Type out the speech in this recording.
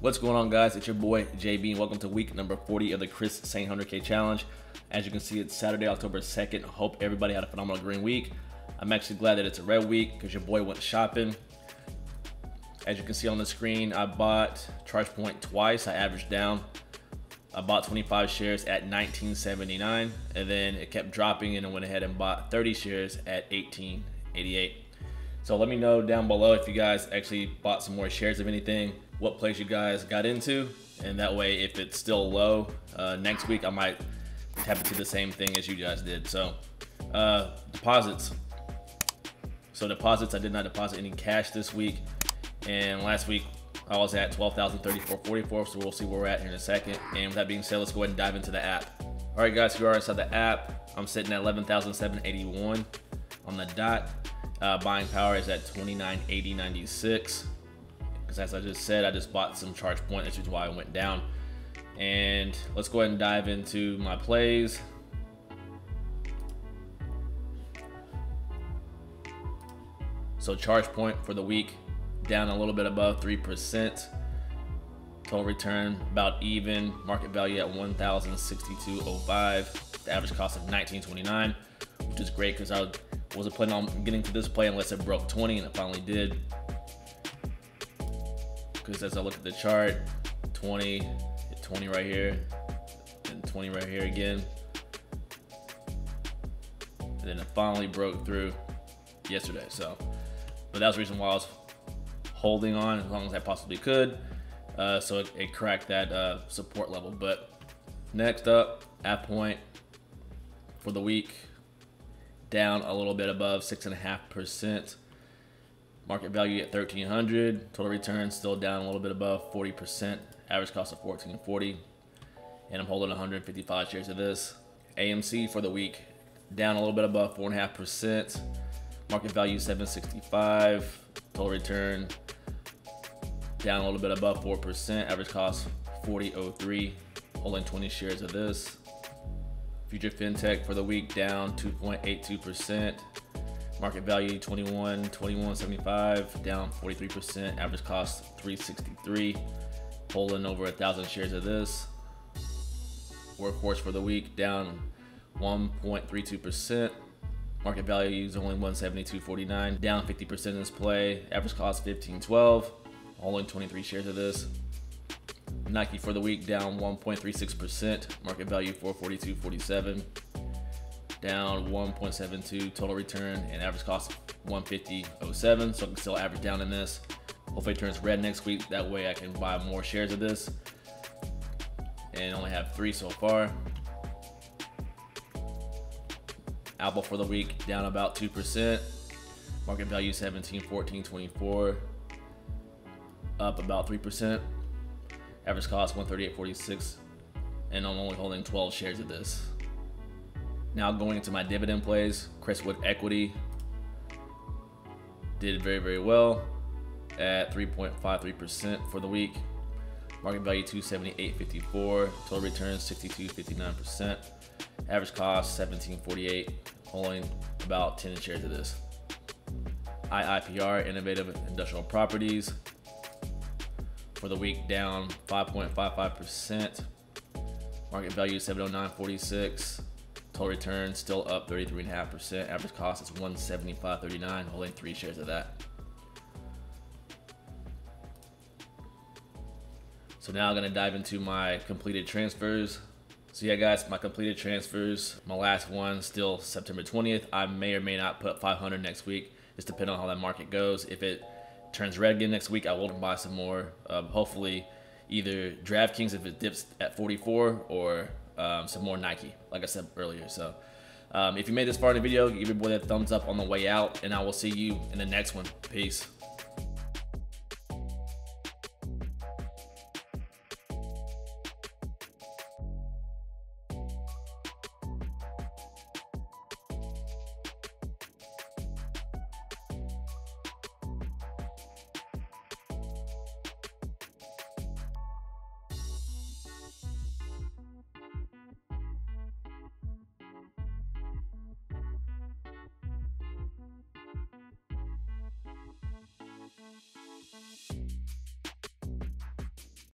What's going on, guys? It's your boy JB, and welcome to week number 40 of the Chris Sain 100K Challenge. As you can see, it's Saturday, October 2nd. Hope everybody had a phenomenal green week. I'm actually glad that it's a red week because your boy went shopping. As you can see on the screen, I bought Charge Point twice. I averaged down. I bought 25 shares at 1979, and then it kept dropping, and I went ahead and bought 30 shares at 1888. So let me know down below if you guys actually bought some more shares of anything what place you guys got into. And that way, if it's still low, uh, next week I might tap into the same thing as you guys did. So uh, deposits. So deposits, I did not deposit any cash this week. And last week I was at 12,034.44, so we'll see where we're at here in a second. And with that being said, let's go ahead and dive into the app. All right, guys, here we are inside the app. I'm sitting at 11,781 on the dot. Uh, buying power is at 29.80.96 because as I just said, I just bought some charge point, which is why I went down. And let's go ahead and dive into my plays. So charge point for the week, down a little bit above 3%. Total return about even. Market value at 1,062.05. The average cost of 19.29, which is great because I wasn't planning on getting to this play unless it broke 20, and it finally did because as I look at the chart, 20, 20 right here, and 20 right here again. And then it finally broke through yesterday. So, but that was the reason why I was holding on as long as I possibly could. Uh, so it, it, cracked that uh, support level. But next up, at point for the week, down a little bit above six and a half percent. Market value at 1300. Total return still down a little bit above 40%. Average cost of 1440. And I'm holding 155 shares of this. AMC for the week down a little bit above 4.5%. Market value 765. Total return down a little bit above 4%. Average cost 4003. Holding 20 shares of this. Future FinTech for the week down 2.82%. Market value 21, 21.75, down 43%. Average cost 363. Holding over a thousand shares of this. Workhorse for the week down 1.32%. Market value is only 172.49, down 50% in this play. Average cost 15.12. Holding 23 shares of this. Nike for the week down 1.36%. Market value 442.47 down 1.72 total return and average cost 150.07 so I can still average down in this. Hopefully it turns red next week. That way I can buy more shares of this. And only have three so far. Apple for the week down about 2% market value 17 14 24 up about 3% average cost 138.46 and I'm only holding 12 shares of this now going into my dividend plays, Crestwood Equity did very, very well at 3.53% for the week. Market value 278.54, total return 62.59%, average cost 17.48, holding about 10 shares of this. IIPR, Innovative Industrial Properties, for the week down 5.55%, market value 709.46, Total return still up 33.5%. Average cost is 175.39. Holding three shares of that. So now I'm gonna dive into my completed transfers. So yeah, guys, my completed transfers. My last one still September 20th. I may or may not put 500 next week, just depending on how that market goes. If it turns red again next week, I will buy some more. Um, hopefully, either DraftKings if it dips at 44 or um, some more Nike, like I said earlier. So um, if you made this far in the video, give your boy that thumbs up on the way out, and I will see you in the next one. Peace.